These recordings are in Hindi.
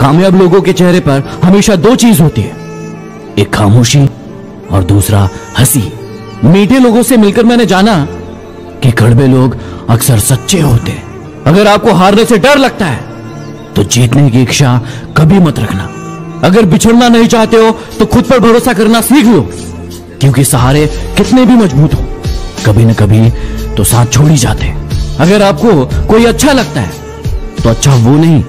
कामयाब लोगों के चेहरे पर हमेशा दो चीज़ होती है। एक खामोशी और दूसरा हँसी। मीठे लोगों से मिलकर मैंने जाना कि कड़वे लोग अक्सर सच्चे होते हैं। अगर आपको हारने से डर लगता है तो जीतने की इच्छा कभी मत रखना। अगर बिछड़ना नहीं चाहते हो तो खुद पर भरोसा करना सीख लो, क्योंकि सहारे कितने भी मज़बूत हो, कभी न कभी तो साथ छोड़ ही। जाते अगर आपको कोई अच्छा लगता है तो अच्छा वो नहीं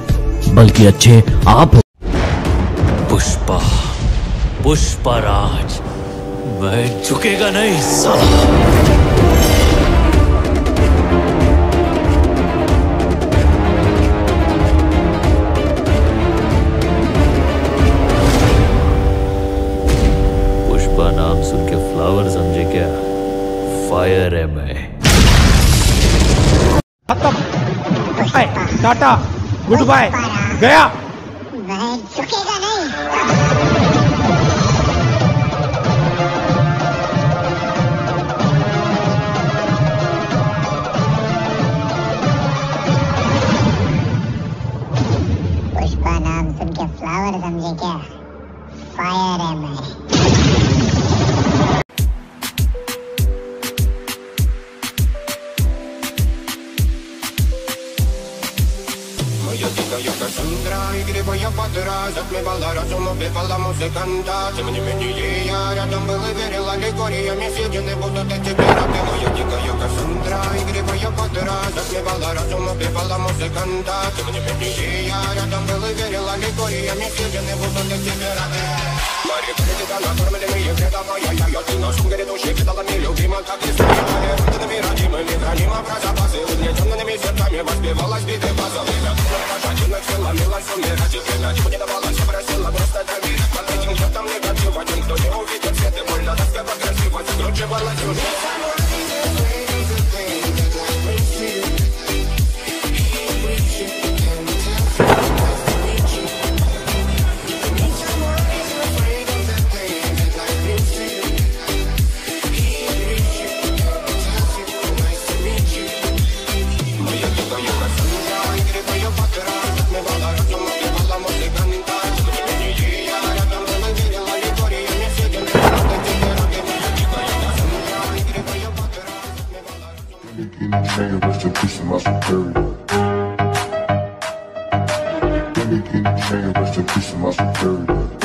बल्कि अच्छे आप हो। पुष्पा राज मैं झुकेगा नहीं साला। पुष्पा नाम सुन के फ्लावर समझे क्या? फायर है मैं। Bye tata goodbye. 谁呀、Моя дикая Кассандра Игривая подра Затмевала разум, убивала музыканта Тем не менее я рядом был и верила Легориями съедены будут эти пираты Моя дикая Кассандра Игривая подра Затмевала разум, убивала музыканта Тем не менее я рядом был и верила Легориями съедены будут эти пираты Мари Кредита накормленные предавая Я ее ты на шум грядущий кидала нелюбимо Так и стояли Родинами родимыми хранимо про запасы Угнетенными сердцами воспевалась биты Speaking of man, rest in peace to my superior. Indicating man, rest in peace to my superior.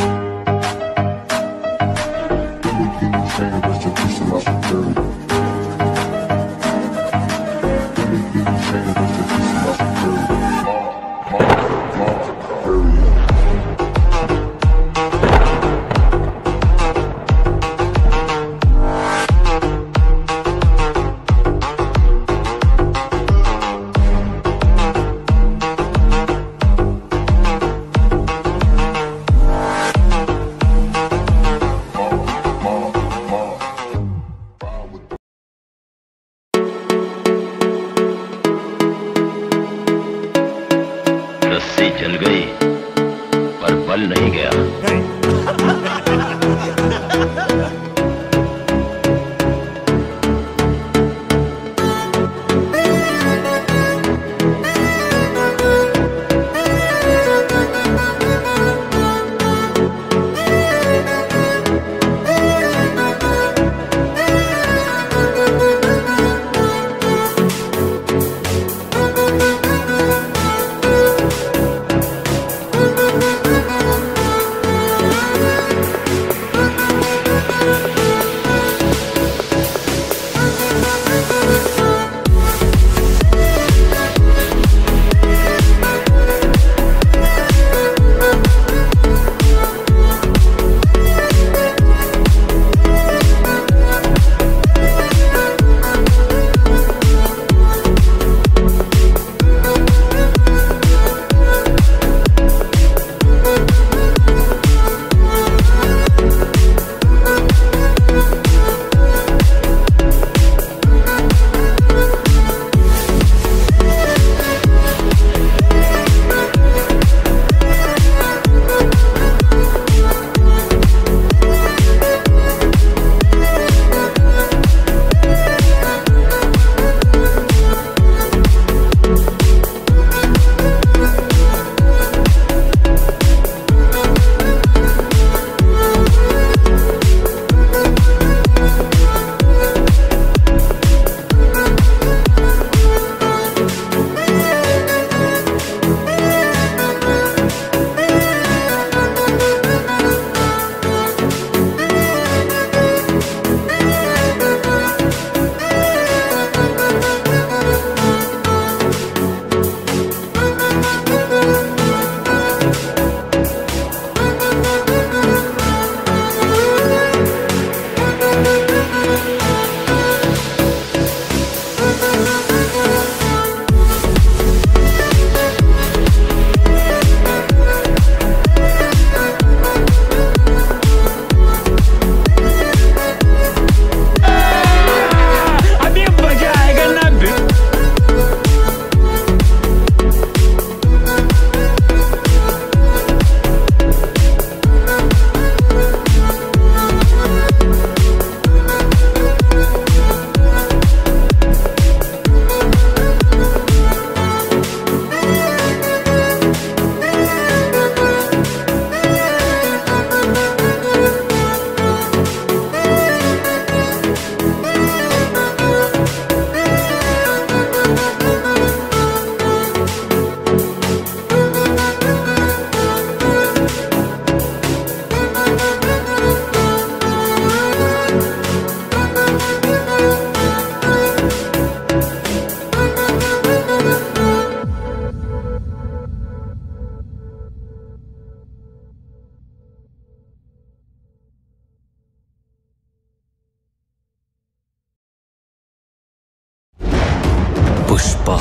Pushpa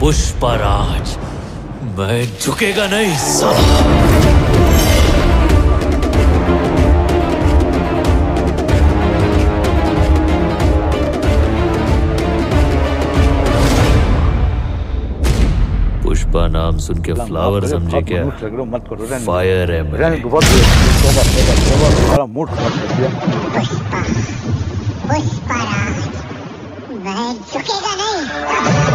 Pushpraj मैं झुकेगा नहीं साला पुष्पा नाम सुन के फ्लावर समझे क्या? फायर है मैं दो, 余計がない。